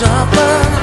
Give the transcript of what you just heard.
supper